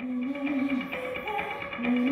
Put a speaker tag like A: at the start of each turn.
A: Mm-hmm.